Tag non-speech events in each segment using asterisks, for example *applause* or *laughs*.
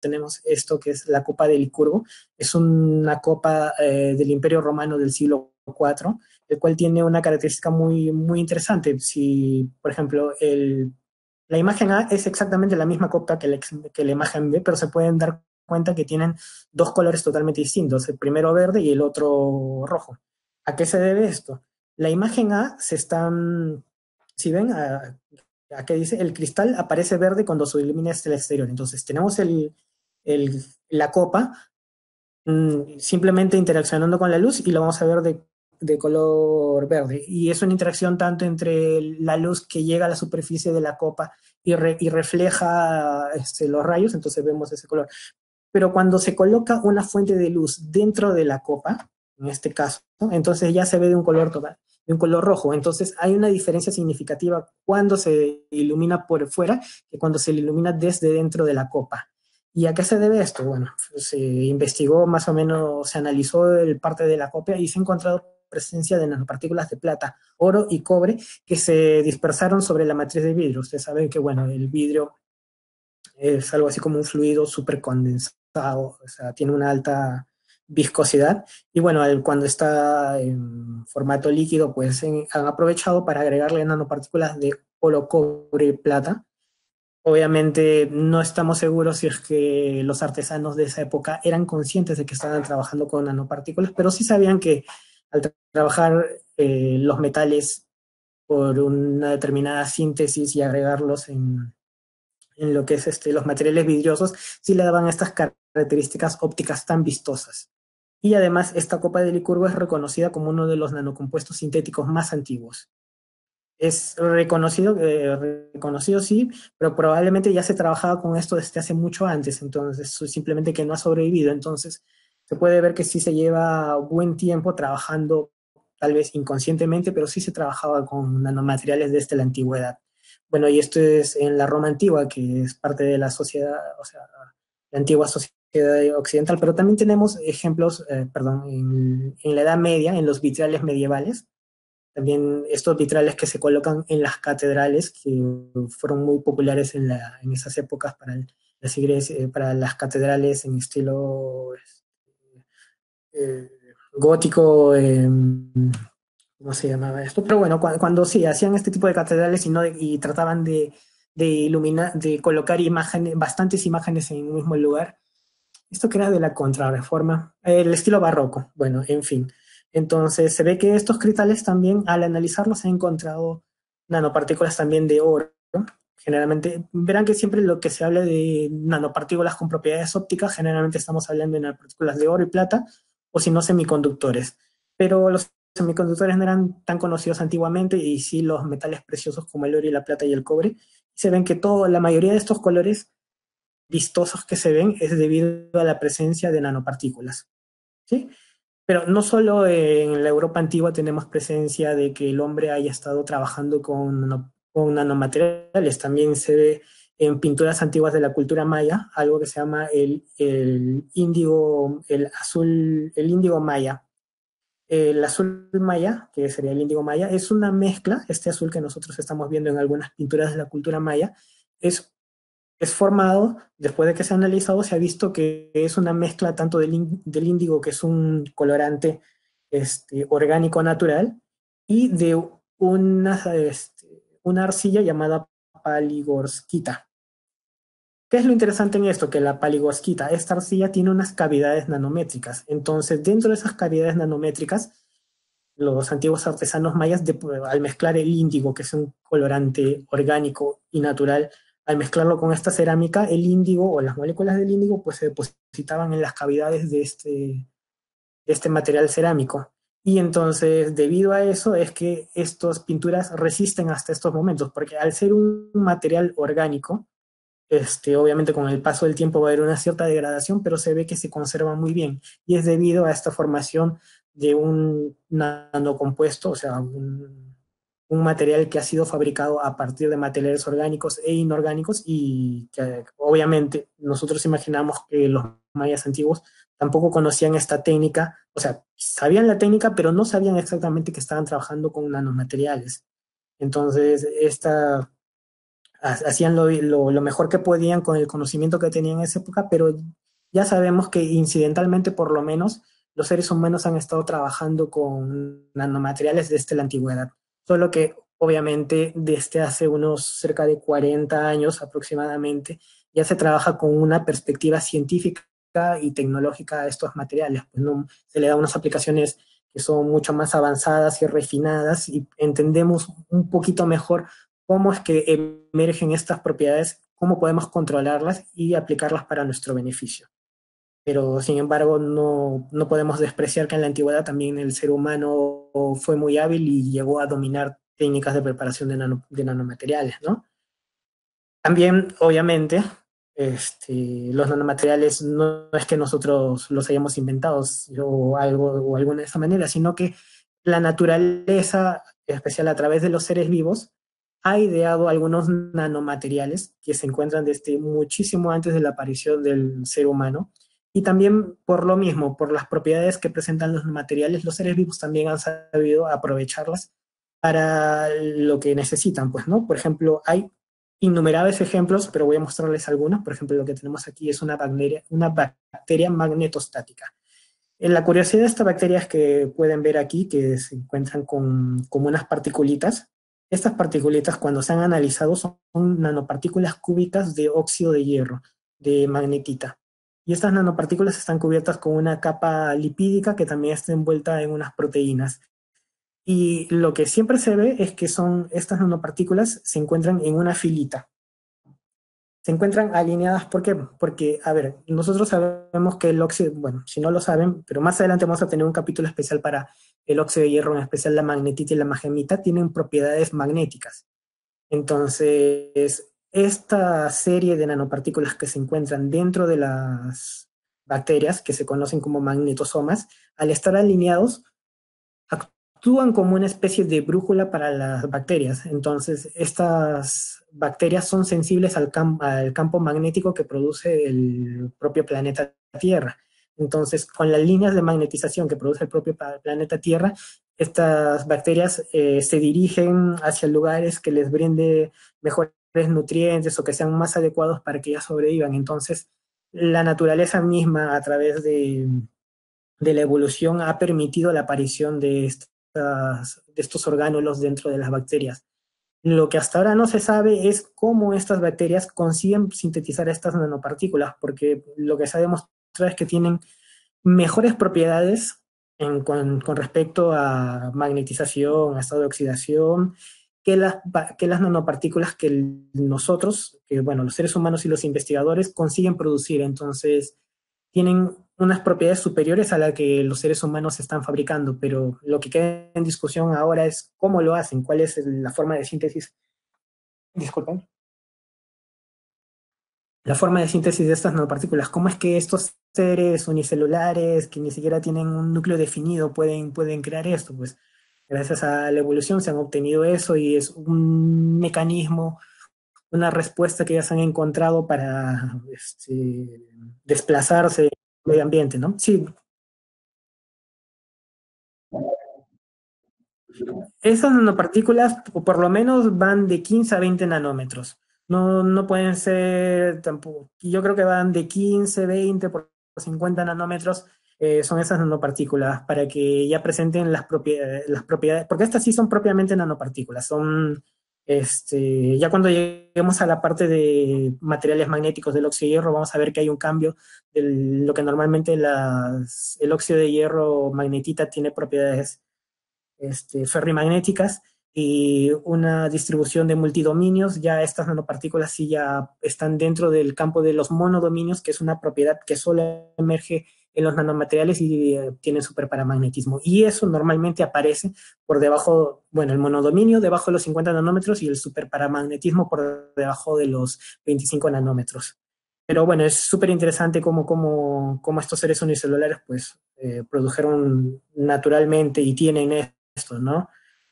tenemos esto que es la copa de Licurgo. Es una copa eh, del Imperio Romano del siglo IV, el cual tiene una característica muy, muy interesante. Si, por ejemplo, el, la imagen A es exactamente la misma copa que la, que la imagen B, pero se pueden dar cuenta que tienen dos colores totalmente distintos, el primero verde y el otro rojo. ¿A qué se debe esto? La imagen A se está, si ven, a, qué dice, el cristal aparece verde cuando se ilumina el exterior. Entonces tenemos el, la copa mm, simplemente interaccionando con la luz y lo vamos a ver de, de, color verde. Y es una interacción tanto entre la luz que llega a la superficie de la copa y, refleja este, los rayos, entonces vemos ese color. Pero cuando se coloca una fuente de luz dentro de la copa, en este caso, entonces ya se ve de un color de un color rojo. Entonces hay una diferencia significativa cuando se ilumina por fuera que cuando se ilumina desde dentro de la copa. ¿Y a qué se debe esto? Bueno, se investigó más o menos, se analizó el parte de la copia y se ha encontrado presencia de nanopartículas de plata, oro y cobre que se dispersaron sobre la matriz de vidrio. Ustedes saben que, bueno, el vidrio es algo así como un fluido súper condensado, o sea, tiene una alta viscosidad. Y bueno, cuando está en formato líquido, pues han aprovechado para agregarle nanopartículas de oro, cobre y plata. Obviamente no estamos seguros si es que los artesanos de esa época eran conscientes de que estaban trabajando con nanopartículas, pero sí sabían que al trabajar eh, los metales por una determinada síntesis y agregarlos en, en lo que es este, los materiales vidriosos, sí le daban estas características ópticas tan vistosas. Y además, esta copa de Licurgo es reconocida como uno de los nanocompuestos sintéticos más antiguos. Es reconocido, eh, reconocido sí, pero probablemente ya se trabajaba con esto desde hace mucho antes, entonces simplemente que no ha sobrevivido. Entonces, se puede ver que sí se lleva buen tiempo trabajando, tal vez inconscientemente, pero sí se trabajaba con nanomateriales desde la antigüedad. Bueno, y esto es en la Roma antigua, que es parte de la sociedad, o sea, la antigua sociedad occidental, pero también tenemos ejemplos, eh, perdón, en, en, la Edad Media, en los vitrales medievales, también estos vitrales que se colocan en las catedrales, que fueron muy populares en, la, en esas épocas para, las iglesias, para las catedrales en estilo eh, gótico, eh, ¿cómo se llamaba esto? Pero bueno, cuando, cuando, sí, hacían este tipo de catedrales y, no y trataban de, de iluminar, de colocar imágenes, bastantes imágenes en un mismo lugar. Esto que era de la contrarreforma, el estilo barroco, bueno, en fin. Entonces se ve que estos cristales también, al analizarlos, se han encontrado nanopartículas también de oro. Generalmente, verán que siempre lo que se habla de nanopartículas con propiedades ópticas, generalmente estamos hablando de nanopartículas de oro y plata, o si no semiconductores. Pero los semiconductores no eran tan conocidos antiguamente y sí los metales preciosos como el oro y la plata y el cobre. Se ven que todo, la mayoría de estos colores vistosos que se ven es debido a la presencia de nanopartículas. ¿sí? Pero no solo en la Europa antigua tenemos presencia de que el hombre haya estado trabajando con, con nanomateriales, también se ve en pinturas antiguas de la cultura maya, algo que se llama el, el índigo, el azul, el índigo maya. El azul maya, que sería el índigo maya, es una mezcla, este azul que nosotros estamos viendo en algunas pinturas de la cultura maya, es, es formado, después de que se ha analizado, se ha visto que es una mezcla tanto del, del índigo, que es un colorante este, orgánico natural, y de una, este, una arcilla llamada paligorskita. ¿Qué es lo interesante en esto? Que la paligosquita, esta arcilla tiene unas cavidades nanométricas. Entonces, dentro de esas cavidades nanométricas, los antiguos artesanos mayas, al mezclar el índigo, que es un colorante orgánico y natural, al mezclarlo con esta cerámica, el índigo o las moléculas del índigo pues se depositaban en las cavidades de este, este material cerámico. Y entonces, debido a eso, es que estas pinturas resisten hasta estos momentos, porque al ser un material orgánico, este, obviamente con el paso del tiempo va a haber una cierta degradación, pero se ve que se conserva muy bien. Y es debido a esta formación de un nanocompuesto, o sea, un, un material que ha sido fabricado a partir de materiales orgánicos e inorgánicos y que obviamente nosotros imaginamos que los mayas antiguos tampoco conocían esta técnica, o sea, sabían la técnica, pero no sabían exactamente que estaban trabajando con nanomateriales. Entonces, esta hacían lo, lo, mejor que podían con el conocimiento que tenían en esa época, pero ya sabemos que incidentalmente por lo menos los seres humanos han estado trabajando con nanomateriales desde la antigüedad, solo que obviamente desde hace unos cerca de 40 años aproximadamente ya se trabaja con una perspectiva científica y tecnológica a estos materiales, pues no, se le da unas aplicaciones que son mucho más avanzadas y refinadas y entendemos un poquito mejor cómo es que emergen estas propiedades, cómo podemos controlarlas y aplicarlas para nuestro beneficio. Pero sin embargo, no, no podemos despreciar que en la antigüedad también el ser humano fue muy hábil y llegó a dominar técnicas de preparación de, nanomateriales, ¿no? También, obviamente, este, los nanomateriales no es que nosotros los hayamos inventado o algo o alguna de esa manera, sino que la naturaleza, especial a través de los seres vivos, ha ideado algunos nanomateriales que se encuentran desde muchísimo antes de la aparición del ser humano. Y también por lo mismo, por las propiedades que presentan los materiales, los seres vivos también han sabido aprovecharlas para lo que necesitan, pues, ¿no? Por ejemplo, hay innumerables ejemplos, pero voy a mostrarles algunos. Por ejemplo, lo que tenemos aquí es una bacteria, una bacteria magnetostática. La curiosidad de esta bacteria es que pueden ver aquí que se encuentran con, como unas particulitas estas partículas, cuando se han analizado, son nanopartículas cúbicas de óxido de hierro, de magnetita. Y estas nanopartículas están cubiertas con una capa lipídica que también está envuelta en unas proteínas. Y lo que siempre se ve es que son estas nanopartículas se encuentran en una filita se encuentran alineadas. ¿Por qué? Porque, a ver, nosotros sabemos que el óxido, bueno, si no lo saben, pero más adelante vamos a tener un capítulo especial para el óxido de hierro, en especial la magnetita y la magnemita, tienen propiedades magnéticas. Entonces, esta serie de nanopartículas que se encuentran dentro de las bacterias, que se conocen como magnetosomas, al estar alineados, actúan como una especie de brújula para las bacterias. Entonces, estas bacterias son sensibles al, campo magnético que produce el propio planeta Tierra. Entonces, con las líneas de magnetización que produce el propio planeta Tierra, estas bacterias eh, se dirigen hacia lugares que les brinde mejores nutrientes o que sean más adecuados para que ellas sobrevivan. Entonces, la naturaleza misma, a través de, la evolución, ha permitido la aparición de, estos orgánulos dentro de las bacterias. Lo que hasta ahora no se sabe es cómo estas bacterias consiguen sintetizar estas nanopartículas, porque lo que se ha demostrado es que tienen mejores propiedades con, respecto a magnetización, a estado de oxidación, que las, que las nanopartículas que nosotros, que bueno, los seres humanos y los investigadores consiguen producir. Entonces, tienen unas propiedades superiores a las que los seres humanos están fabricando, pero lo que queda en discusión ahora es cómo lo hacen, cuál es la forma de síntesis. Disculpen. La forma de síntesis de estas nanopartículas, cómo es que estos seres unicelulares que ni siquiera tienen un núcleo definido pueden, pueden crear esto, pues gracias a la evolución se han obtenido eso y es un mecanismo, una respuesta que se han encontrado para este, desplazarse medio ambiente, ¿no? Sí. Esas nanopartículas, por lo menos, van de 15 a 20 nanómetros. No, no pueden ser tampoco. Yo creo que van de 15, 20 por 50 nanómetros. Eh, son esas nanopartículas para que ya presenten las, propiedades, las propiedades, porque estas sí son propiamente nanopartículas, son este, ya cuando lleguemos a la parte de materiales magnéticos del óxido de hierro, vamos a ver que hay un cambio de lo que normalmente las, el óxido de hierro magnetita tiene propiedades este, ferrimagnéticas y una distribución de multidominios, ya estas nanopartículas sí ya están dentro del campo de los monodominios, que es una propiedad que solo emerge en los nanomateriales y eh, tienen superparamagnetismo. Y eso normalmente aparece por debajo, bueno, el monodominio debajo de los 50 nanómetros y el superparamagnetismo por debajo de los 25 nanómetros. Pero bueno, es súper interesante cómo, cómo, cómo, estos seres unicelulares pues eh, produjeron naturalmente y tienen esto, ¿no?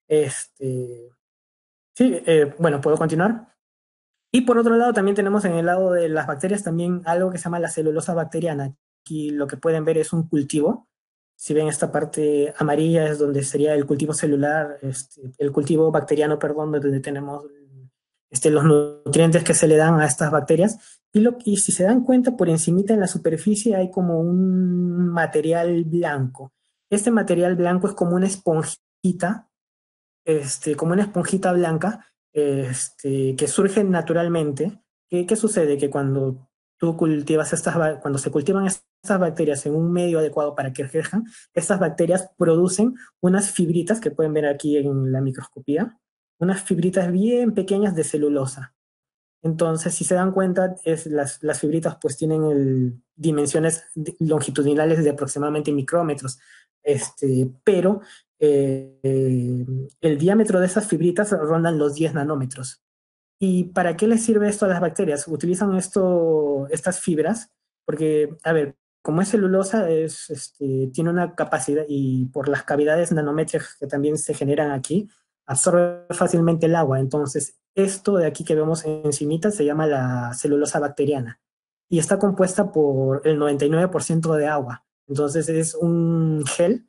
Este, sí, eh, bueno, ¿puedo continuar? Y por otro lado, también tenemos en el lado de las bacterias también algo que se llama la celulosa bacteriana, Aquí lo que pueden ver es un cultivo. Si ven esta parte amarilla es donde sería el cultivo celular, este, el cultivo bacteriano, perdón, donde tenemos este, los nutrientes que se le dan a estas bacterias. Y, lo, y si se dan cuenta, por encimita en la superficie hay como un material blanco. Este material blanco es como una esponjita, este, como una esponjita blanca este, que surge naturalmente. ¿Qué, ¿Qué, sucede? Que cuando tú cultivas estas, cuando se cultivan estas bacterias en un medio adecuado para que crezcan, estas bacterias producen unas fibritas que pueden ver aquí en la microscopía, unas fibritas bien pequeñas de celulosa. Entonces, si se dan cuenta, es, las, las fibritas pues tienen el, dimensiones longitudinales de aproximadamente micrómetros, este, pero eh, el diámetro de esas fibritas rondan los 10 nanómetros. ¿Y para qué les sirve esto a las bacterias? Utilizan esto, estas fibras, porque, a ver, como es celulosa, es, este, tiene una capacidad, y por las cavidades nanométricas que también se generan aquí, absorbe fácilmente el agua. Entonces, esto de aquí que vemos encimita se llama la celulosa bacteriana y está compuesta por el 99% de agua. Entonces, es un gel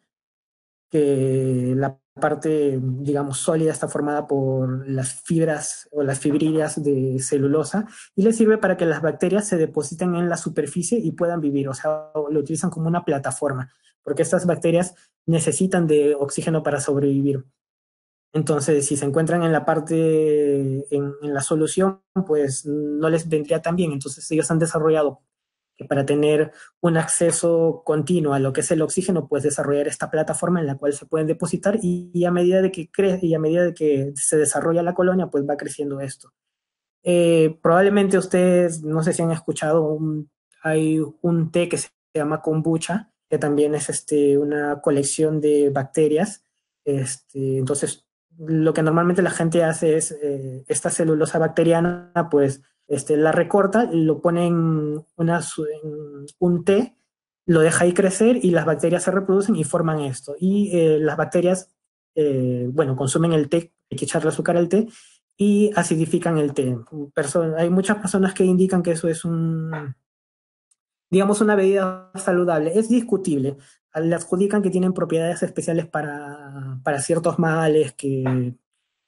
que la parte, digamos, sólida está formada por las fibras o las fibrillas de celulosa y le sirve para que las bacterias se depositen en la superficie y puedan vivir, o sea, lo utilizan como una plataforma, porque estas bacterias necesitan de oxígeno para sobrevivir. Entonces, si se encuentran en la parte, en, en la solución, pues no les vendría tan bien. Entonces, ellos han desarrollado que para tener un acceso continuo a lo que es el oxígeno, pues desarrollar esta plataforma en la cual se pueden depositar y, a medida de que crece y a medida de que se desarrolla la colonia, pues va creciendo esto. Eh, probablemente ustedes, no sé si han escuchado, hay un té que se llama kombucha, que también es este, una colección de bacterias. Este, entonces, lo que normalmente la gente hace es eh, esta celulosa bacteriana, pues este, la recorta, lo pone en, una, un té, lo deja ahí crecer y las bacterias se reproducen y forman esto. Y eh, las bacterias, eh, bueno, consumen el té, hay que echarle azúcar al té y acidifican el té. hay muchas personas que indican que eso es un, digamos, una bebida saludable. Es discutible. Le adjudican que tienen propiedades especiales para, para ciertos males, que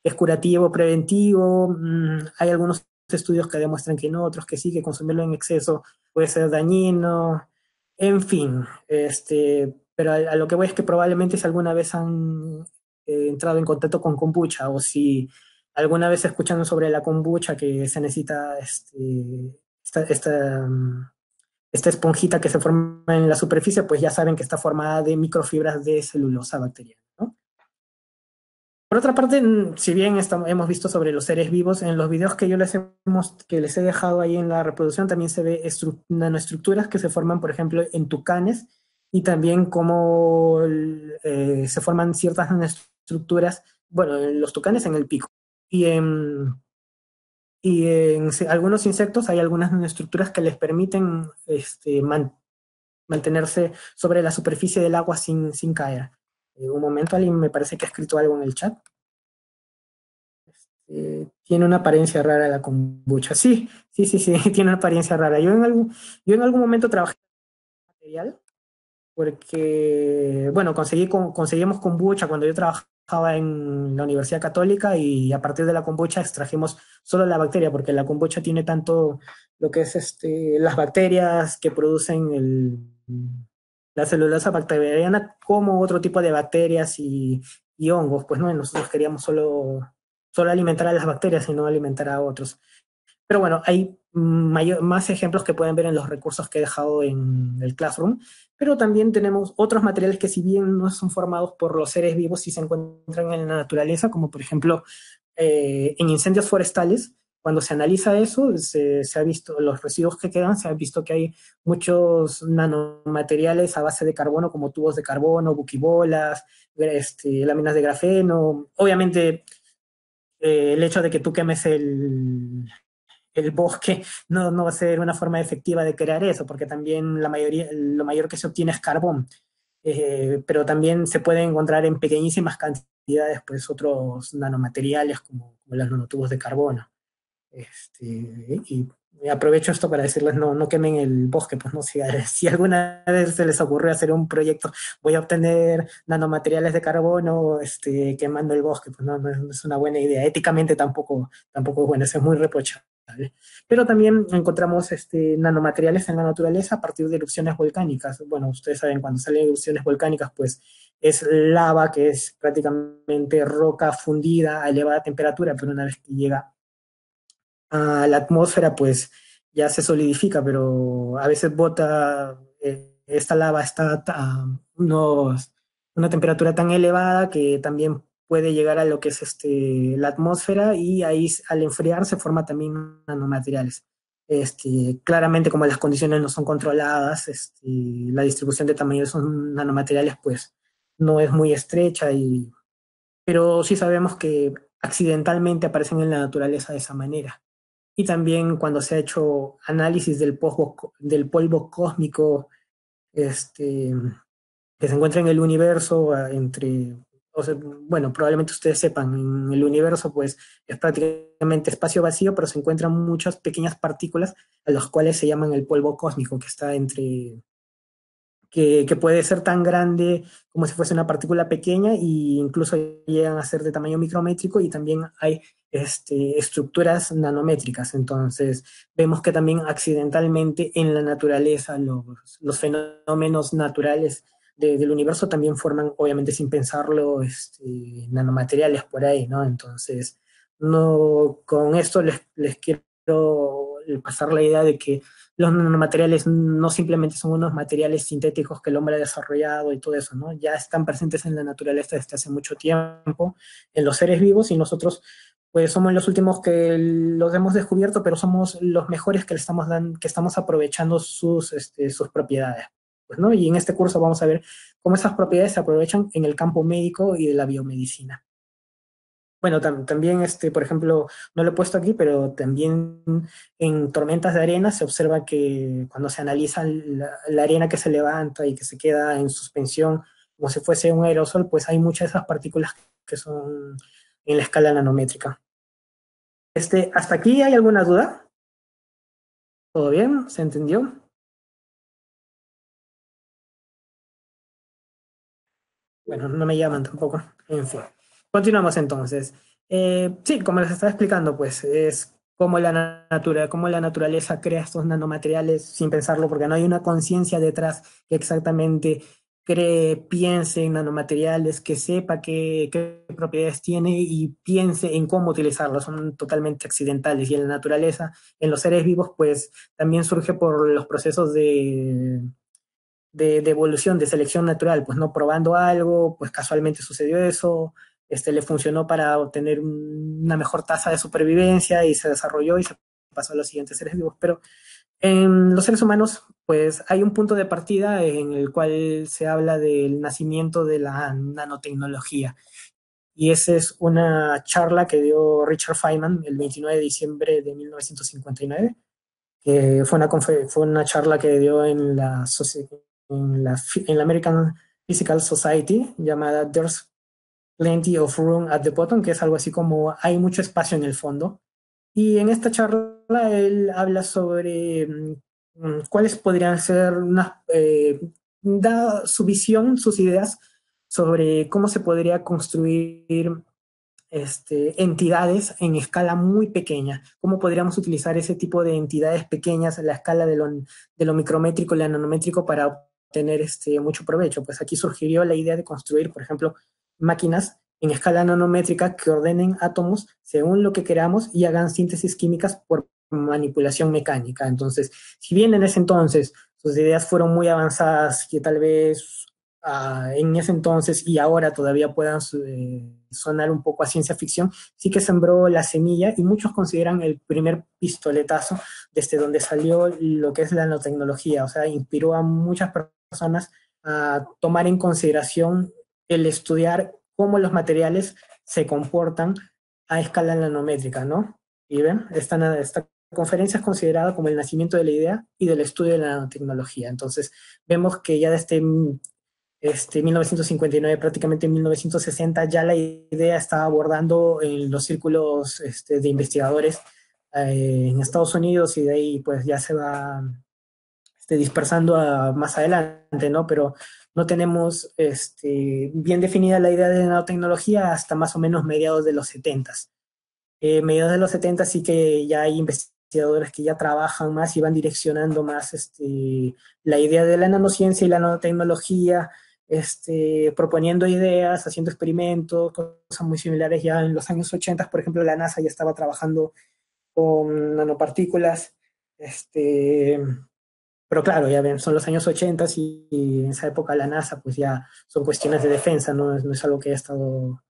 es curativo, preventivo. Mm, hay algunos estudios que demuestran que no, otros que sí, que consumirlo en exceso puede ser dañino, en fin, este, pero a, lo que voy es que probablemente si alguna vez han eh, entrado en contacto con kombucha o si alguna vez escuchan sobre la kombucha que se necesita este, esta, esta, esta esponjita que se forma en la superficie, pues ya saben que está formada de microfibras de celulosa bacteriana. Por otra parte, si bien hemos visto sobre los seres vivos, en los videos que yo les, hemos, que les he dejado ahí en la reproducción también se ve nanoestructuras que se forman, por ejemplo, en tucanes y también cómo eh, se forman ciertas nanoestructuras, bueno, en los tucanes en el pico. Y en, y en algunos insectos hay algunas nanoestructuras que les permiten este, mantenerse sobre la superficie del agua sin, sin caer. En un momento alguien me parece que ha escrito algo en el chat. Este, tiene una apariencia rara la kombucha. Sí, sí, sí, sí, *laughs* tiene una apariencia rara. Yo en algún, yo en algún momento trabajé material porque, bueno, conseguí, conseguimos kombucha cuando yo trabajaba en la Universidad Católica y a partir de la kombucha extrajimos solo la bacteria, porque la kombucha tiene tanto lo que es este, las bacterias que producen el, la celulosa bacteriana como otro tipo de bacterias y, hongos, pues no, nosotros queríamos solo, solo alimentar a las bacterias y no alimentar a otros. Pero bueno, hay más ejemplos que pueden ver en los recursos que he dejado en el Classroom, pero también tenemos otros materiales que si bien no son formados por los seres vivos, sí se encuentran en la naturaleza, como por ejemplo eh, en incendios forestales, cuando se analiza eso, se, ha visto, los residuos que quedan, se ha visto que hay muchos nanomateriales a base de carbono, como tubos de carbono, buquibolas, este, láminas de grafeno. Obviamente, eh, el hecho de que tú quemes el, bosque *laughs* no, va a ser una forma efectiva de crear eso, porque también la mayoría, lo mayor que se obtiene es carbón. Eh, pero también se puede encontrar en pequeñísimas cantidades pues otros nanomateriales como los nanotubos de carbono. Este, y aprovecho esto para decirles no, no quemen el bosque, pues no, si, *laughs* si alguna vez se les ocurrió hacer un proyecto, voy a obtener nanomateriales de carbono este, quemando el bosque, pues no, no, es una buena idea. Éticamente tampoco, tampoco es bueno, eso es muy reprochable. Pero también encontramos este, nanomateriales en la naturaleza a partir de erupciones volcánicas. Bueno, ustedes saben, cuando salen erupciones volcánicas, pues es lava que es prácticamente roca fundida a elevada temperatura, pero una vez que llega a la atmósfera, pues ya se solidifica, pero a veces bota, eh, esta lava está a unos, una temperatura tan elevada que también puede llegar a lo que es este, la atmósfera y ahí al enfriar se forma también nanomateriales. Este, claramente como las condiciones no son controladas, este, la distribución de tamaño de esos nanomateriales pues no es muy estrecha, y, pero sí sabemos que accidentalmente aparecen en la naturaleza de esa manera. Y también cuando se ha hecho análisis del polvo, del polvo cósmico este, que se encuentra en el universo entre bueno, probablemente ustedes sepan, en el universo pues es prácticamente espacio vacío, pero se encuentran muchas pequeñas partículas a las cuales se llaman el polvo cósmico, que está entre, que, que, puede ser tan grande como si fuese una partícula pequeña e incluso llegan a ser de tamaño micrométrico y también hay este, estructuras nanométricas. Entonces vemos que también accidentalmente en la naturaleza los, los fenómenos naturales del universo también forman, obviamente sin pensarlo, este, nanomateriales por ahí, ¿no? Entonces, no, con esto les, les quiero pasar la idea de que los nanomateriales no simplemente son unos materiales sintéticos que el hombre ha desarrollado y todo eso, ¿no? Ya están presentes en la naturaleza desde hace mucho tiempo, en los seres vivos y nosotros pues somos los últimos que los hemos descubierto, pero somos los mejores que le estamos dando, que estamos aprovechando sus, este, sus propiedades. Pues, ¿no? Y en este curso vamos a ver cómo esas propiedades se aprovechan en el campo médico y de la biomedicina. Bueno, también, este, por ejemplo, no lo he puesto aquí, pero también en tormentas de arena se observa que cuando se analiza la, la, arena que se levanta y que se queda en suspensión, como si fuese un aerosol, pues hay muchas de esas partículas que son en la escala nanométrica. Este, ¿Hasta aquí hay alguna duda? ¿Todo bien? ¿Se entendió? Bueno, no me llaman tampoco. En fin. Continuamos entonces. Eh, sí, como les estaba explicando, pues es cómo la, natura, cómo la naturaleza crea estos nanomateriales sin pensarlo, porque no hay una conciencia detrás que exactamente cree, piense en nanomateriales, que sepa qué, qué, propiedades tiene y piense en cómo utilizarlos. Son totalmente accidentales. Y en la naturaleza, en los seres vivos, pues también surge por los procesos de de, evolución, de selección natural, pues no probando algo, pues casualmente sucedió eso, este, le funcionó para obtener una mejor tasa de supervivencia y se desarrolló y se pasó a los siguientes seres vivos. Pero en los seres humanos, pues hay un punto de partida en el cual se habla del nacimiento de la nanotecnología. Y esa es una charla que dio Richard Feynman el 29 de diciembre de 1959, que fue una, fue una charla que dio en la, en la, en la American Physical Society llamada There's Plenty of Room at the Bottom, que es algo así como hay mucho espacio en el fondo. Y en esta charla él habla sobre mm, cuáles podrían ser, una, eh, da su visión, sus ideas sobre cómo se podría construir este, entidades en escala muy pequeña. ¿Cómo podríamos utilizar ese tipo de entidades pequeñas en la escala de lo, de lo micrométrico y lo nanométrico para tener este, mucho provecho. Pues aquí surgió la idea de construir, por ejemplo, máquinas en escala nanométrica que ordenen átomos según lo que queramos y hagan síntesis químicas por manipulación mecánica. Entonces, si bien en ese entonces sus ideas fueron muy avanzadas, que tal vez uh, en ese entonces y ahora todavía puedan eh, sonar un poco a ciencia ficción, sí que sembró la semilla y muchos consideran el primer pistoletazo desde donde salió lo que es la nanotecnología, o sea, inspiró a muchas personas a tomar en consideración el estudiar cómo los materiales se comportan a escala nanométrica, ¿no? Y ven, esta, conferencia es considerada como el nacimiento de la idea y del estudio de la nanotecnología. Entonces, vemos que ya desde este, 1959, prácticamente en 1960, ya la idea estaba abordando en los círculos este, de investigadores eh, en Estados Unidos y de ahí pues ya se va este, dispersando a, más adelante, ¿no? Pero no tenemos este, bien definida la idea de nanotecnología hasta más o menos mediados de los 70. Eh, mediados de los 70 sí que ya hay investigadores que ya trabajan más y van direccionando más este, la idea de la nanociencia y la nanotecnología, este, proponiendo ideas, haciendo experimentos, cosas muy similares. Ya en los años 80, por ejemplo, la NASA ya estaba trabajando con nanopartículas. Este, pero claro, ya ven, son los años 80 y, en esa época la NASA, pues ya son cuestiones de defensa, no, no es algo que haya estado,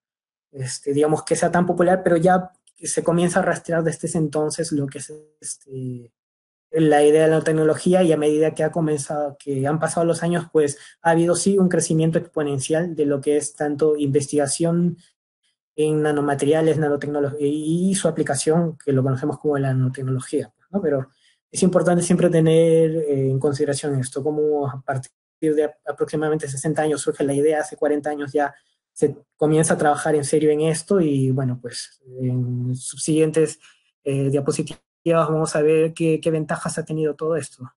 este, digamos, que sea tan popular, pero ya se comienza a rastrear desde ese entonces lo que es este, la idea de la tecnología y a medida que ha comenzado, que han pasado los años, pues ha habido sí un crecimiento exponencial de lo que es tanto investigación en nanomateriales, nanotecnología y su aplicación, que lo conocemos como la nanotecnología, ¿no? Pero es importante siempre tener eh, en consideración esto, como a partir de aproximadamente 60 años surge la idea, hace 40 años ya se comienza a trabajar en serio en esto y bueno, pues en subsiguientes eh, diapositivas vamos a ver qué, qué, ventajas ha tenido todo esto.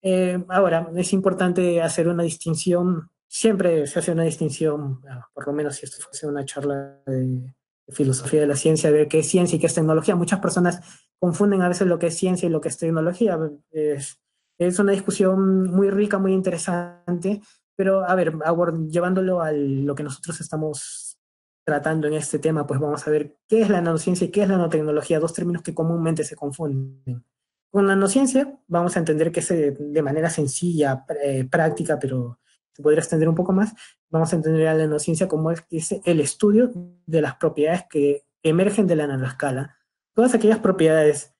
Eh, ahora, es importante hacer una distinción, siempre se hace una distinción, por lo menos si esto fuese una charla de, filosofía de la ciencia, ver qué es ciencia y qué es tecnología. Muchas personas confunden a veces lo que es ciencia y lo que es tecnología. Es, es una discusión muy rica, muy interesante, pero a ver, llevándolo a lo que nosotros estamos tratando en este tema, pues vamos a ver qué es la nanociencia y qué es la nanotecnología, dos términos que comúnmente se confunden. Con la nanociencia vamos a entender que es de manera sencilla, eh, práctica, pero se podría extender un poco más, vamos a entender a la nanociencia como es, el estudio de las propiedades que emergen de la nanoescala. Todas aquellas propiedades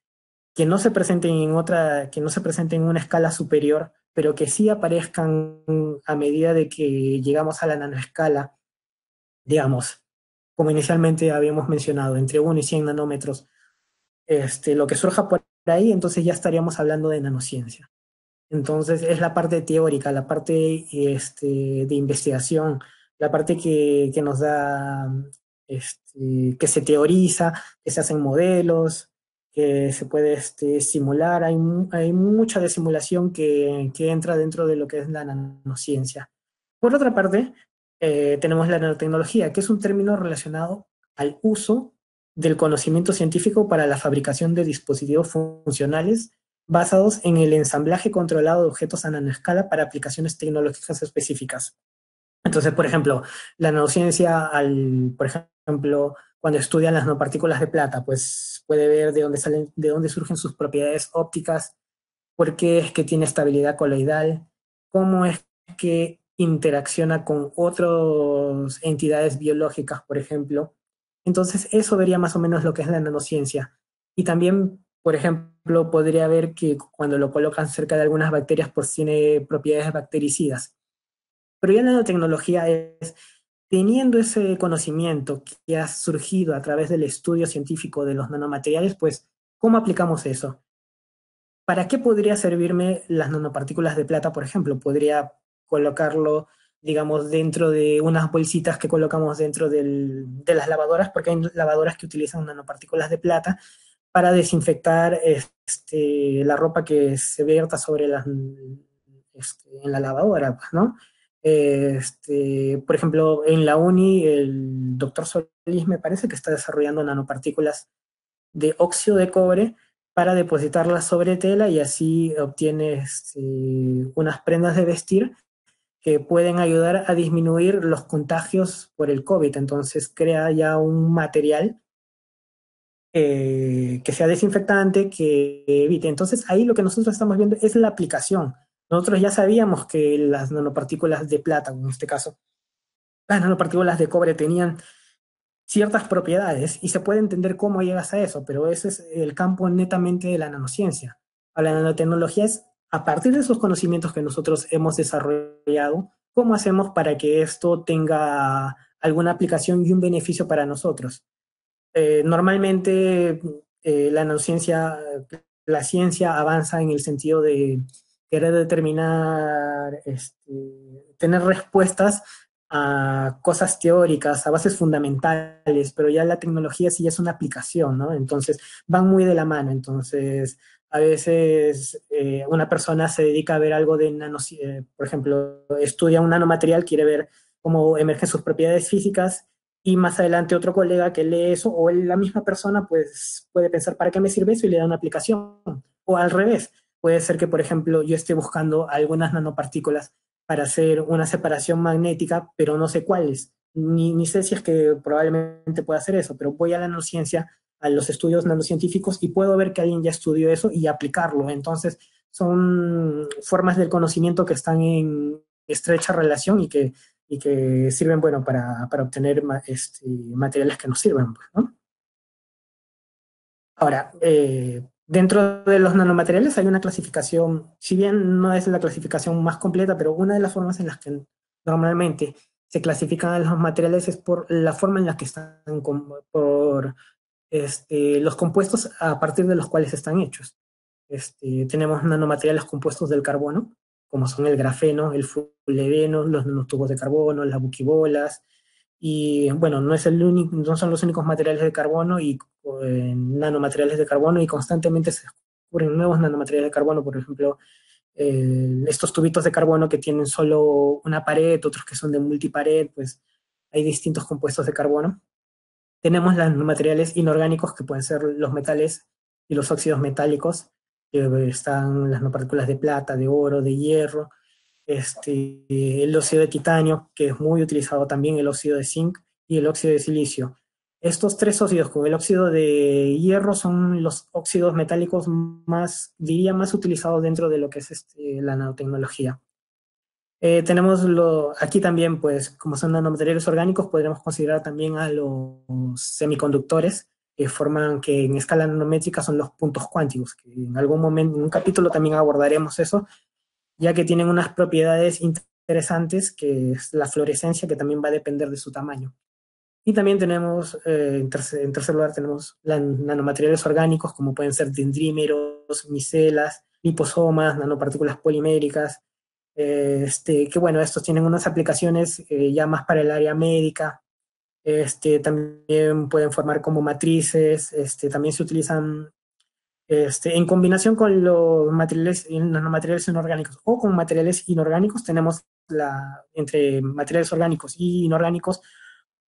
que no se presenten en otra, que no se presenten en una escala superior, pero que sí aparezcan a medida de que llegamos a la nanoescala, digamos, como inicialmente habíamos mencionado, entre 1 y 100 nanómetros, este, lo que surja por ahí, entonces ya estaríamos hablando de nanociencia. Entonces es la parte teórica, la parte este, de investigación, la parte que, que nos da, este, que se teoriza, que se hacen modelos, que se puede este, simular. Hay, hay mucha de simulación que, que, entra dentro de lo que es la nanociencia. Por otra parte, eh, tenemos la nanotecnología, que es un término relacionado al uso del conocimiento científico para la fabricación de dispositivos funcionales basados en el ensamblaje controlado de objetos a nanoescala para aplicaciones tecnológicas específicas. Entonces, por ejemplo, la nanociencia, al, por ejemplo, cuando estudian las nanopartículas de plata, pues puede ver de dónde salen, de dónde surgen sus propiedades ópticas, por qué es que tiene estabilidad coloidal, cómo es que interacciona con otras entidades biológicas, por ejemplo. Entonces, eso vería más o menos lo que es la nanociencia. Y también por ejemplo, podría ver que cuando lo colocan cerca de algunas bacterias, pues tiene propiedades bactericidas. Pero ya la nanotecnología es, teniendo ese conocimiento que ha surgido a través del estudio científico de los nanomateriales, pues, ¿cómo aplicamos eso? ¿Para qué podría servirme las nanopartículas de plata, por ejemplo? Podría colocarlo, digamos, dentro de unas bolsitas que colocamos dentro de las lavadoras, porque hay lavadoras que utilizan nanopartículas de plata, para desinfectar este, la ropa que se vierta sobre las, este, en la lavadora, pues, ¿no? Este, por ejemplo, en la uni, el doctor Solís me parece que está desarrollando nanopartículas de óxido de cobre para depositarlas sobre tela y así obtiene este, unas prendas de vestir que pueden ayudar a disminuir los contagios por el COVID. Entonces crea ya un material eh, que sea desinfectante, que evite. Entonces ahí lo que nosotros estamos viendo es la aplicación. Nosotros ya sabíamos que las nanopartículas de plata, en este caso, las nanopartículas de cobre tenían ciertas propiedades y se puede entender cómo llegas a eso, pero ese es el campo netamente de la nanociencia. A la nanotecnología es a partir de esos conocimientos que nosotros hemos desarrollado, cómo hacemos para que esto tenga alguna aplicación y un beneficio para nosotros. Eh, normalmente eh, la nanociencia, la ciencia avanza en el sentido de querer determinar, este, tener respuestas a cosas teóricas, a bases fundamentales, pero ya la tecnología sí es una aplicación, ¿no? Entonces, van muy de la mano. Entonces, a veces eh, una persona se dedica a ver algo de nano, eh, por ejemplo, estudia un nanomaterial, quiere ver cómo emergen sus propiedades físicas y más adelante otro colega que lee eso o la misma persona pues puede pensar para qué me sirve eso y le da una aplicación o al revés puede ser que por ejemplo yo esté buscando algunas nanopartículas para hacer una separación magnética pero no sé cuáles ni, ni sé si es que probablemente pueda hacer eso pero voy a la nanociencia a los estudios nanocientíficos y puedo ver que alguien ya estudió eso y aplicarlo entonces son formas del conocimiento que están en estrecha relación y que y que sirven, bueno, para, para obtener este, materiales que nos sirven, pues. Ahora, eh, dentro de los nanomateriales hay una clasificación, si bien no es la clasificación más completa, pero una de las formas en las que normalmente se clasifican los materiales es por la forma en la que están, por este, los compuestos a partir de los cuales están hechos. Este, tenemos nanomateriales compuestos del carbono, como son el grafeno, el fullereno, los nanotubos de carbono, las buquibolas, y bueno, no, es el único, no son los únicos materiales de carbono y eh, nanomateriales de carbono y constantemente se descubren nuevos nanomateriales de carbono, por ejemplo, eh, estos tubitos de carbono que tienen solo una pared, otros que son de multipared, pues hay distintos compuestos de carbono. Tenemos los nanomateriales inorgánicos que pueden ser los metales y los óxidos metálicos, están las nanopartículas de plata, de oro, de hierro, este, el óxido de titanio, que es muy utilizado también, el óxido de zinc y el óxido de silicio. Estos tres óxidos con el óxido de hierro son los óxidos metálicos más, diría, más utilizados dentro de lo que es este, la nanotecnología. Eh, tenemos lo, aquí también, pues, como son nanomateriales orgánicos, podríamos considerar también a los semiconductores, que forman, que en escala nanométrica son los puntos cuánticos, que en algún momento, en un capítulo también abordaremos eso, ya que tienen unas propiedades interesantes, que es la fluorescencia, que también va a depender de su tamaño. Y también tenemos, eh, en, tercer, lugar, tenemos nanomateriales orgánicos, como pueden ser dendrímeros, micelas, liposomas, nanopartículas poliméricas, eh, este, que bueno, estos tienen unas aplicaciones eh, ya más para el área médica, este, también pueden formar como matrices, este, también se utilizan este, en combinación con los materiales, nanomateriales inorgánicos o con materiales inorgánicos, tenemos entre materiales orgánicos y inorgánicos,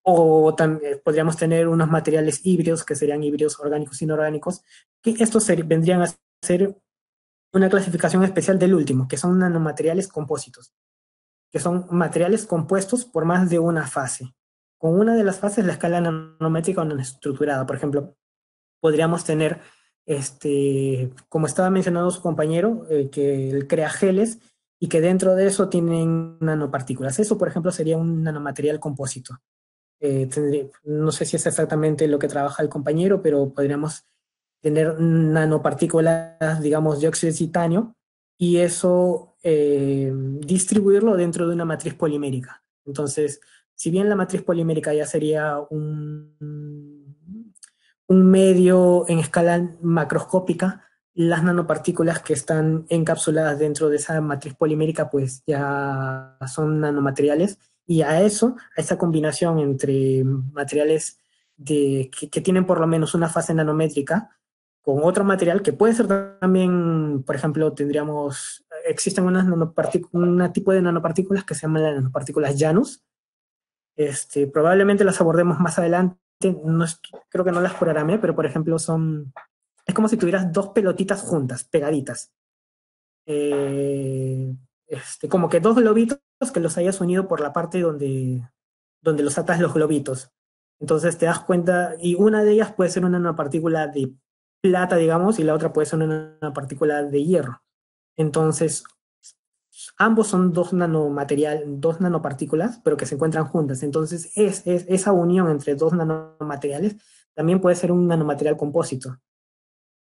o también podríamos tener unos materiales híbridos, que serían híbridos orgánicos e inorgánicos, que estos vendrían a ser una clasificación especial del último, que son nanomateriales compósitos, que son materiales compuestos por más de una fase con una de las fases la escala nanométrica no estructurada. Por ejemplo, podríamos tener, este, como estaba mencionando su compañero, eh, que él crea geles y que dentro de eso tienen nanopartículas. Eso, por ejemplo, sería un nanomaterial compósito. Eh, no sé si es exactamente lo que trabaja el compañero, pero podríamos tener nanopartículas, digamos, de óxido de titanio y eso eh, distribuirlo dentro de una matriz polimérica. Entonces, si bien la matriz polimérica ya sería un, un medio en escala macroscópica, las nanopartículas que están encapsuladas dentro de esa matriz polimérica pues ya son nanomateriales. Y a eso, a esa combinación entre materiales de, que, tienen por lo menos una fase nanométrica con otro material que puede ser también, por ejemplo, tendríamos, existen unas un tipo de nanopartículas que se llaman las nanopartículas Janus, este, probablemente las abordemos más adelante, no creo que no las programé, pero por ejemplo son, es como si tuvieras dos pelotitas juntas, pegaditas. Eh, este, como que dos globitos que los hayas unido por la parte donde, donde los atas los globitos. Entonces te das cuenta, y una de ellas puede ser una partícula de plata, digamos, y la otra puede ser una partícula de hierro. Entonces, ambos son dos nanomaterial, dos nanopartículas, pero que se encuentran juntas. Entonces, es, esa unión entre dos nanomateriales también puede ser un nanomaterial compósito,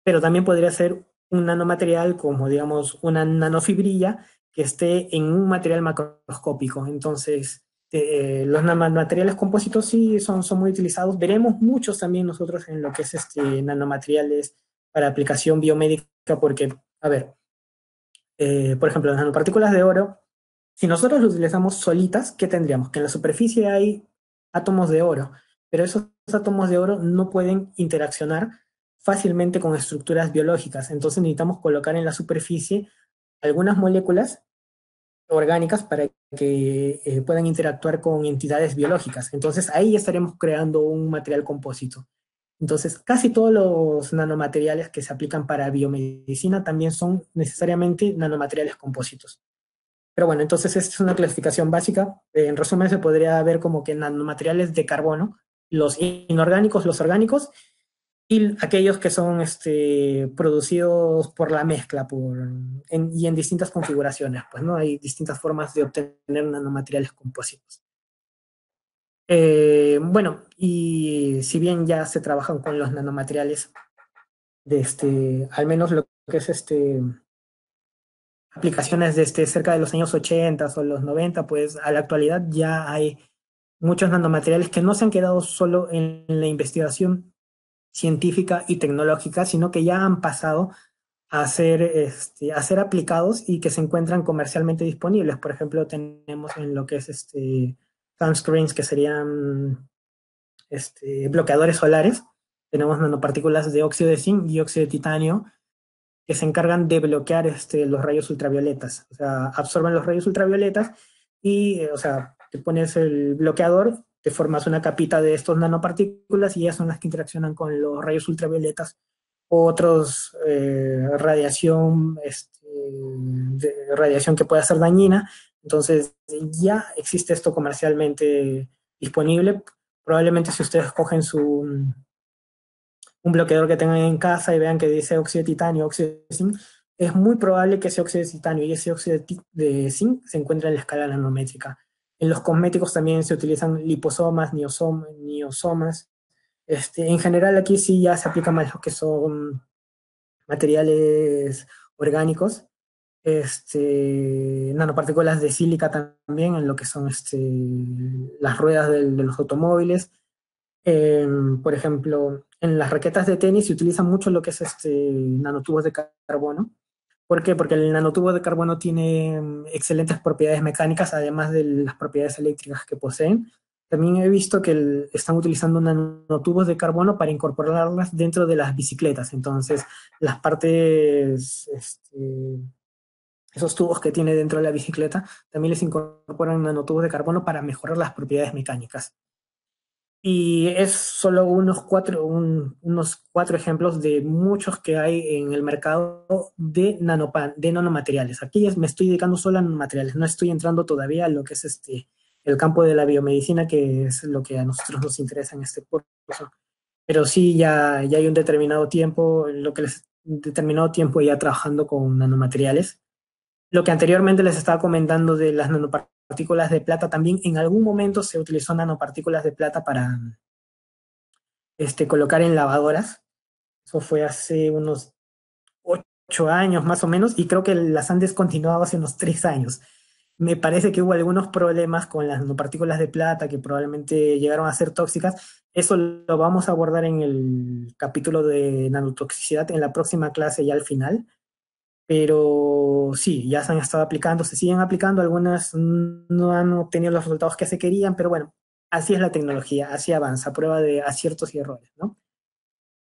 pero también podría ser un nanomaterial como, digamos, una nanofibrilla que esté en un material macroscópico. Entonces, eh, los nanomateriales compósitos sí son, son muy utilizados. Veremos muchos también nosotros en lo que es este, nanomateriales para aplicación biomédica, porque, a ver, eh, por ejemplo, las nanopartículas de oro Si nosotros lo utilizamos solitas, ¿qué tendríamos? Que en la superficie hay átomos de oro, pero esos átomos de oro no pueden interaccionar fácilmente con estructuras biológicas. Entonces necesitamos colocar en la superficie algunas moléculas orgánicas para que eh, puedan interactuar con entidades biológicas. Entonces ahí estaremos creando un material compósito. Entonces casi todos los nanomateriales que se aplican para biomedicina también son necesariamente nanomateriales compósitos. Pero bueno, entonces esta es una clasificación básica. En resumen se podría ver como que nanomateriales de carbono, los inorgánicos, los orgánicos, y aquellos que son este, producidos por la mezcla por, y en distintas configuraciones, pues no hay distintas formas de obtener nanomateriales compositos. Eh, bueno, y si bien ya se trabajan con los nanomateriales, de este, al menos lo que es este, aplicaciones de este, cerca de los años 80 o los 90, pues a la actualidad ya hay muchos nanomateriales que no se han quedado solo en la investigación científica y tecnológica, sino que ya han pasado a ser, este, a ser aplicados y que se encuentran comercialmente disponibles. Por ejemplo, tenemos en lo que es este, sunscreens, que serían este, bloqueadores solares. Tenemos nanopartículas de óxido de zinc y óxido de titanio que se encargan de bloquear este, los rayos ultravioletas. O sea, absorben los rayos ultravioletas y, o sea, te pones el bloqueador te formas una capita de estos nanopartículas y ellas son las que interaccionan con los rayos ultravioletas otros eh, radiación, este, radiación que pueda ser dañina. Entonces ya existe esto comercialmente disponible. Probablemente si ustedes cogen su un bloqueador que tengan en casa y vean que dice óxido de titanio, óxido de zinc, es muy probable que ese óxido de titanio y ese óxido de zinc se encuentren en la escala nanométrica. En los cosméticos también se utilizan liposomas, niosomas. Este, en general aquí sí ya se aplica más lo que son materiales orgánicos, este, nanopartículas de sílica también en lo que son este, las ruedas de, los automóviles. Em, por ejemplo, en las raquetas de tenis se utiliza mucho lo que es este, nanotubos de carbono, ¿Por qué? Porque el nanotubo de carbono tiene mm, excelentes propiedades mecánicas, además de las propiedades eléctricas que poseen. También he visto que están utilizando nanotubos de carbono para incorporarlas dentro de las bicicletas. Entonces, las partes, este, esos tubos que tiene dentro de la bicicleta, también les incorporan nanotubos de carbono para mejorar las propiedades mecánicas. Y es solo unos cuatro, unos cuatro ejemplos de muchos que hay en el mercado de, nanopan, de nanomateriales. Aquí me estoy dedicando solo a nanomateriales, no estoy entrando todavía a lo que es este, el campo de la biomedicina, que es lo que a nosotros nos interesa en este curso. Pero sí, ya, ya hay un determinado tiempo, lo que les determinado tiempo ya trabajando con nanomateriales. Lo que anteriormente les estaba comentando de las nanopartículas partículas de plata también en algún momento se utilizó nanopartículas de plata para este, colocar en lavadoras. Eso fue hace unos ocho años más o menos y creo que las han descontinuado hace unos tres años. Me parece que hubo algunos problemas con las nanopartículas de plata que probablemente llegaron a ser tóxicas. Eso lo vamos a abordar en el capítulo de nanotoxicidad en la próxima clase ya al final pero sí, ya se han estado aplicando, se siguen aplicando, algunas no han obtenido los resultados que se querían, pero bueno, así es la tecnología, así avanza, prueba de aciertos y errores, ¿no?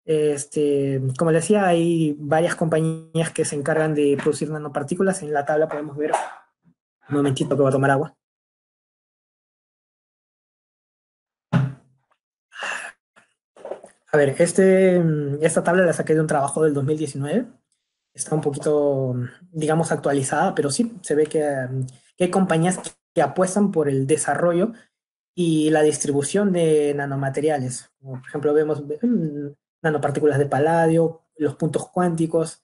Este, como decía, hay varias compañías que se encargan de producir nanopartículas. En la tabla podemos ver, un momentito que voy a tomar agua. A ver, este, esta tabla la saqué de un trabajo del 2019 está un poquito, digamos, actualizada, pero sí, se ve que, hay compañías que apuestan por el desarrollo y la distribución de nanomateriales. por ejemplo, vemos mm, nanopartículas de paladio, los puntos cuánticos.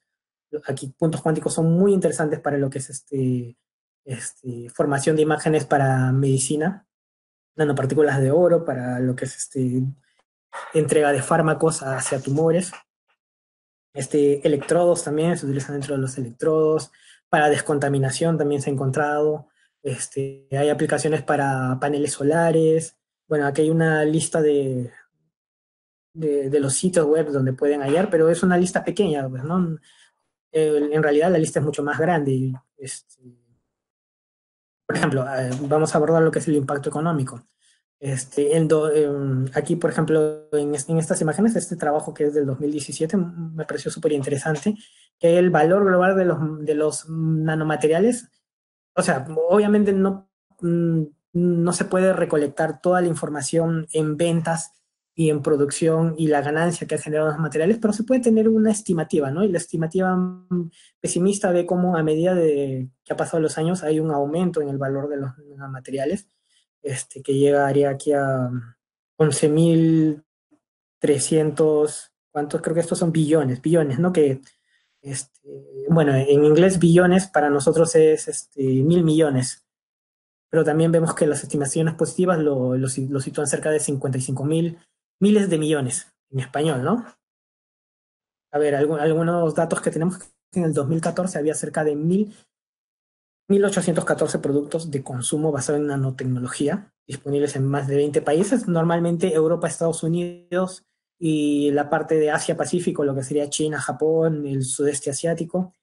Aquí puntos cuánticos son muy interesantes para lo que es este, este, formación de imágenes para medicina. Nanopartículas de oro para lo que es este, entrega de fármacos hacia tumores. Este, electrodos también se utilizan dentro de los electrodos. Para descontaminación también se ha encontrado. Este, hay aplicaciones para paneles solares. Bueno, aquí hay una lista de, de, los sitios web donde pueden hallar, pero es una lista pequeña, pues, en realidad la lista es mucho más grande. Este, por ejemplo, eh, vamos a abordar lo que es el impacto económico. Este, em, aquí, por ejemplo, en, estas imágenes, este trabajo que es del 2017 me pareció súper interesante, que el valor global de los, de los nanomateriales, o sea, obviamente no, mm, no se puede recolectar toda la información en ventas y en producción y la ganancia que han generado los materiales, pero se puede tener una estimativa, ¿no? Y la estimativa pesimista ve cómo a medida de que ha pasado los años hay un aumento en el valor de los materiales, este, que llegaría aquí a 11.300, ¿cuántos? Creo que estos son billones, billones, ¿no? Que, este, bueno, en inglés billones para nosotros es este, mil millones, pero también vemos que las estimaciones positivas lo, lo, lo sitúan cerca de 55 mil miles de millones en español, ¿no? A ver, algunos datos que tenemos en el 2014 había cerca de mil 1.814 productos de consumo basados en nanotecnología disponibles en más de 20 países, normalmente Europa, Estados Unidos y la parte de Asia-Pacífico, lo que sería China, Japón, el sudeste asiático.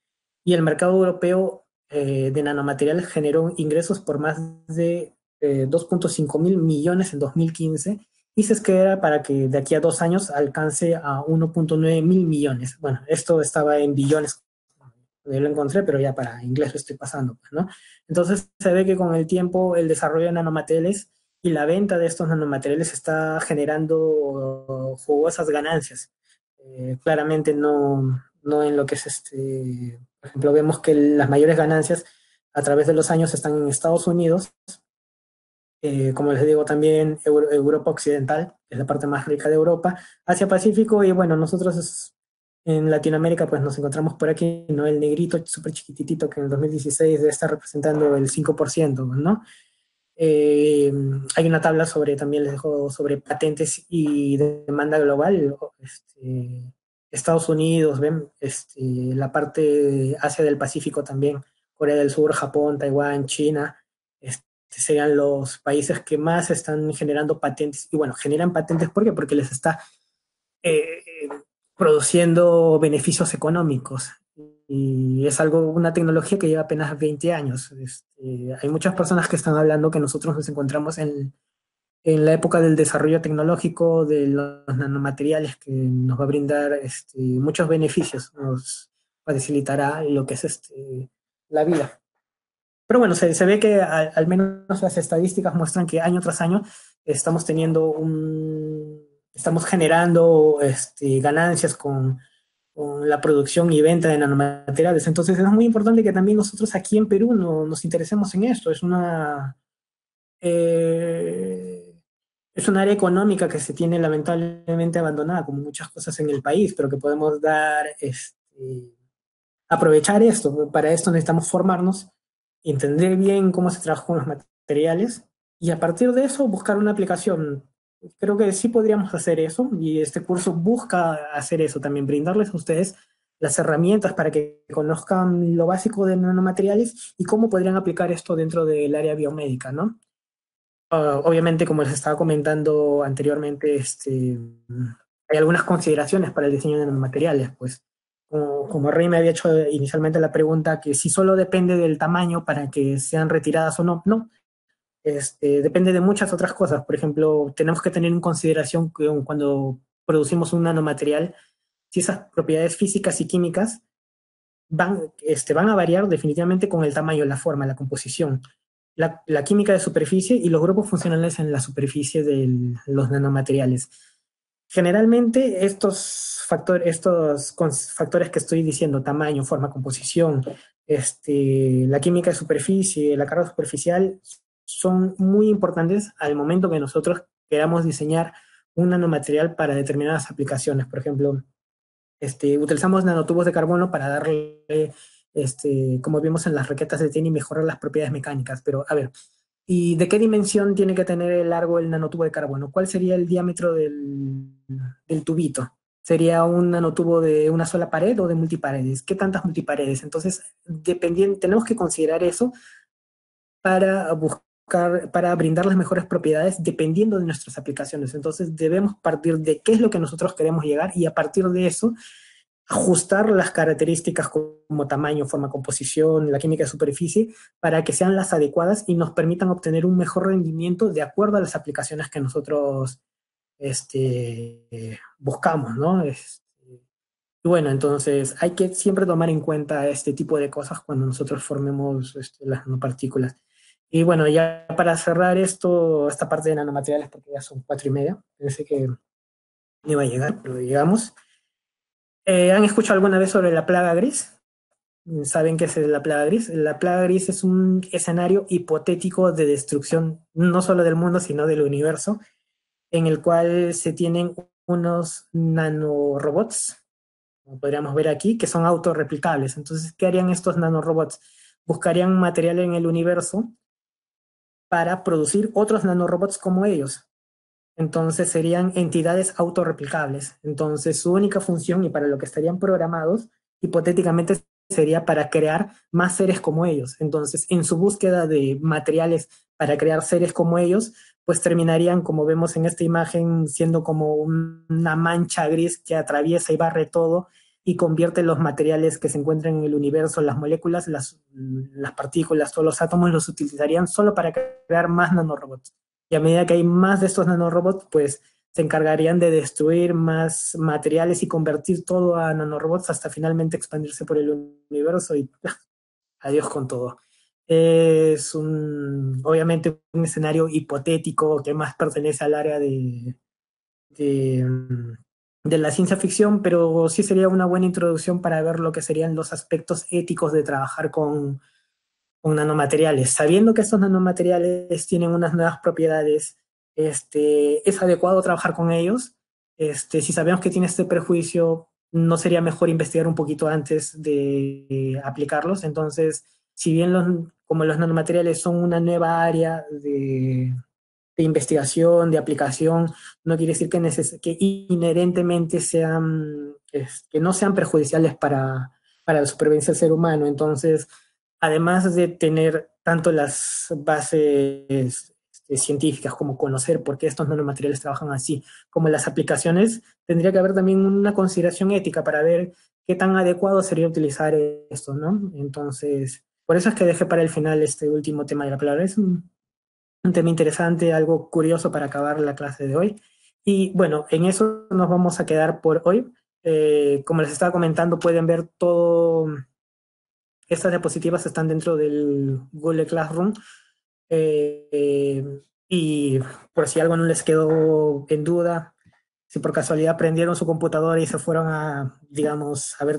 Y el mercado europeo eh, de nanomateriales generó ingresos por más de 2.5 eh, mil millones en 2015 y se espera para que de aquí a dos años alcance a 1.9 mil millones. Bueno, esto estaba en billones, yo lo encontré, pero ya para inglés lo estoy pasando, pues, ¿no? Entonces se ve que con el tiempo el desarrollo de nanomateriales y la venta de estos nanomateriales está generando jugosas ganancias. Eh, claramente no, no en lo que es este, por ejemplo, vemos que las mayores ganancias a través de los años están en Estados Unidos, eh, como les digo, también Europa Occidental, es la parte más rica de Europa, Asia Pacífico, y bueno, nosotros en Latinoamérica pues nos encontramos por aquí, ¿no? El negrito súper chiquitito que en el 2016 debe estar representando el 5%, ¿no? Eh, hay una tabla sobre, también les dejo, sobre patentes y demanda global. Este, Estados Unidos, ven, este, la parte Asia del Pacífico también, Corea del Sur, Japón, Taiwán, China, este, serían los países que más están generando patentes. Y bueno, generan patentes ¿por qué? Porque les está eh, produciendo beneficios económicos. Y es algo, una tecnología que lleva apenas 20 años. Este, hay muchas personas que están hablando que nosotros nos encontramos en, en la época del desarrollo tecnológico de los nanomateriales que nos va a brindar este, muchos beneficios, nos facilitará lo que es este, la vida. Pero bueno, se, se ve que al, menos las estadísticas muestran que año tras año estamos teniendo un, estamos generando este, ganancias con, con, la producción y venta de nanomateriales. Entonces es muy importante que también nosotros aquí en Perú no, nos interesemos en esto. Es una... Eh, es un área económica que se tiene lamentablemente abandonada, como muchas cosas en el país, pero que podemos dar, este, aprovechar esto. Para esto necesitamos formarnos entender bien cómo se trabaja con los materiales y a partir de eso buscar una aplicación. Creo que sí podríamos hacer eso y este curso busca hacer eso también, brindarles a ustedes las herramientas para que conozcan lo básico de nanomateriales y cómo podrían aplicar esto dentro del área biomédica, ¿no? Uh, obviamente, como les estaba comentando anteriormente, este, hay algunas consideraciones para el diseño de nanomateriales, pues como, Rey me había hecho inicialmente la pregunta, que si solo depende del tamaño para que sean retiradas o no, no. Este, depende de muchas otras cosas. Por ejemplo, tenemos que tener en consideración que cuando producimos un nanomaterial, si esas propiedades físicas y químicas van, este, van a variar definitivamente con el tamaño, la forma, la composición, la, química de superficie y los grupos funcionales en la superficie de los nanomateriales. Generalmente estos factores, estos factores que estoy diciendo, tamaño, forma, composición, este, la química de superficie, la carga superficial, son muy importantes al momento que nosotros queramos diseñar un nanomaterial para determinadas aplicaciones. Por ejemplo, este, utilizamos nanotubos de carbono para darle, este, como vimos en las raquetas de tenis, mejorar las propiedades mecánicas. Pero, a ver, ¿Y de qué dimensión tiene que tener el largo el nanotubo de carbono? ¿Cuál sería el diámetro del, del tubito? ¿Sería un nanotubo de una sola pared o de multiparedes? ¿Qué tantas multiparedes? Entonces, dependiendo, tenemos que considerar eso para buscar, para brindar las mejores propiedades dependiendo de nuestras aplicaciones. Entonces, debemos partir de qué es lo que nosotros queremos llegar y a partir de eso, ajustar las características como tamaño, forma, composición, la química de superficie, para que sean las adecuadas y nos permitan obtener un mejor rendimiento de acuerdo a las aplicaciones que nosotros este, buscamos, ¿no? Este, y bueno, entonces hay que siempre tomar en cuenta este tipo de cosas cuando nosotros formemos este, las nanopartículas. Y bueno, ya para cerrar esto, esta parte de nanomateriales, porque ya son cuatro y media, pensé que no iba a llegar, pero llegamos. Eh, ¿Han escuchado alguna vez sobre la plaga gris? ¿Saben qué es la plaga gris? La plaga gris es un escenario hipotético de destrucción, no solo del mundo, sino del universo, en el cual se tienen unos nanorobots, como podríamos ver aquí, que son autorreplicables. Entonces, ¿qué harían estos nanorobots? Buscarían material en el universo para producir otros nanorobots como ellos. Entonces serían entidades autorreplicables. Entonces su única función y para lo que estarían programados, hipotéticamente, sería para crear más seres como ellos. Entonces, en su búsqueda de materiales para crear seres como ellos, pues terminarían, como vemos en esta imagen, siendo como una mancha gris que atraviesa y barre todo y convierte los materiales que se encuentran en el universo, las moléculas, las, las partículas, todos los átomos los utilizarían solo para crear más nanorobots. Y a medida que hay más de estos nanorobots, pues se encargarían de destruir más materiales y convertir todo a nanorobots hasta finalmente expandirse por el universo y adiós con todo. Es un, obviamente un escenario hipotético que más pertenece al área de de la ciencia ficción, pero sí sería una buena introducción para ver lo que serían los aspectos éticos de trabajar con, con nanomateriales. Sabiendo que estos nanomateriales tienen unas nuevas propiedades, este, es adecuado trabajar con ellos. Este, si sabemos que tiene este prejuicio, no sería mejor investigar un poquito antes de aplicarlos. Entonces, si bien los, como los nanomateriales son una nueva área de, de investigación, de aplicación, no quiere decir que, que inherentemente sean, que no sean perjudiciales para, para la supervivencia del ser humano. Entonces, además de tener tanto las bases este, científicas como conocer por qué estos nanomateriales trabajan así, como las aplicaciones, tendría que haber también una consideración ética para ver qué tan adecuado sería utilizar esto, ¿no? Entonces, por eso es que dejé para el final este último tema de la palabra. Es un tema interesante, algo curioso para acabar la clase de hoy. Y bueno, en eso nos vamos a quedar por hoy. Eh, como les estaba comentando, pueden ver todo. Estas diapositivas están dentro del Google Classroom. Eh, y por si algo no les quedó en duda, si por casualidad prendieron su computadora y se fueron a, digamos, a ver